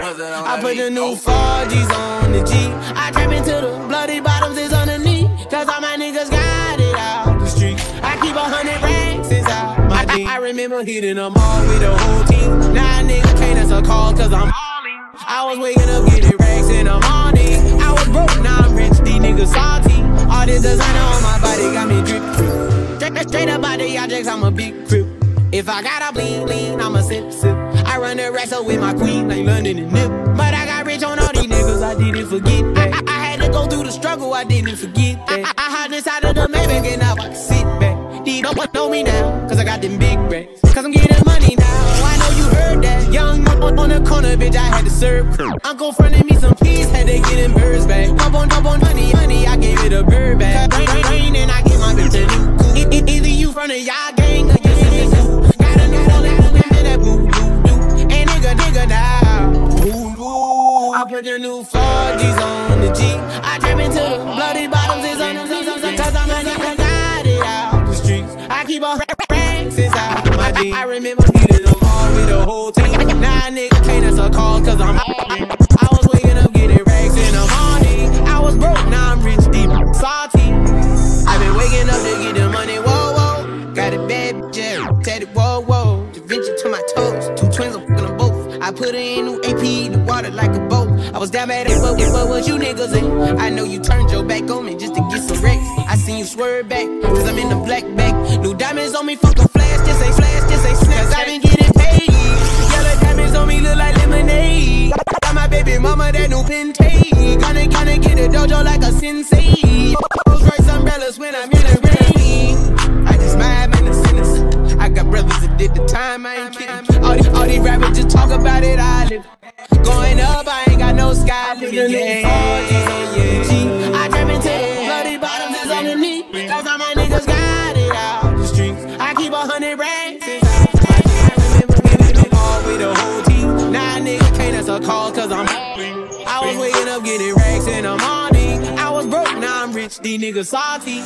I put the new 4Gs on the Jeep. I trap into the bloody bottoms is underneath. Cause all my niggas got it out the street. I keep a hundred racks inside my jeans. I remember hitting them all with the whole team. Now nah, nigga can't answer calls cause I'm all. I was waking up getting racks in the morning. I was Straight, up out the objects, I'm a big crip. If I gotta bleed, lean, I'ma sip, sip. I run the wrestle with my queen, like London and Nip. But I got rich on all these niggas, I didn't forget that. I, I had to go through the struggle, I didn't forget that. I, I hide inside of the Maybach and now I can sit back. These don't know me now, cause I got them big racks. Cause I'm getting money now, oh, I know you heard that. Young on, on the corner, bitch, I had to serve. Uncle fronted me some peas, had to get them birds back. Up on, I put the new 4Gs on the Jeep. I trap into the bloody bottoms is on the Z. Cause I'm a nigga got it out the streets. I keep a racks inside my jeans. I remember hitting them all with the whole team. Now nigga can't answer calls cause I'm I was waking up getting racks in the morning. I was broke, now I'm rich, deep, salty. I've been waking up to get the money, whoa, whoa. Got a bad bitch, yeah, tatted, whoa, whoa. Da Vinci to my toes, two twins, I'm fucking them both. I put her in new AP, the water like a boat. I was down at boat, what was you niggas in? I know you turned your back on me just to get some wrecks. I seen you swerve back, cause I'm in the black bag. New diamonds on me, fuck a flash, this ain't flash, this ain't snap. Cause I been getting paid. Yellow diamonds on me look like lemonade. Got my baby mama that new Pente. Gonna, gonna get a dojo like a sensei. Rolls Royce umbrellas when I'm in the rain. I just mad man the sinners. I got brothers that did the time, I ain't kidding. All these, all these rappers just talk about it, I live. Going up, I ain't got no sky limit. Yeah, yeah, yeah. I trap into the bloody bottoms is underneath. Cause all my niggas got it out the streets. I keep a hundred racks inside my jeans. I remember getting them all with the whole team. Now nigga can't answer call cause I'm I was waking up getting racks in the morning. I was broke, now I'm rich. These niggas salty.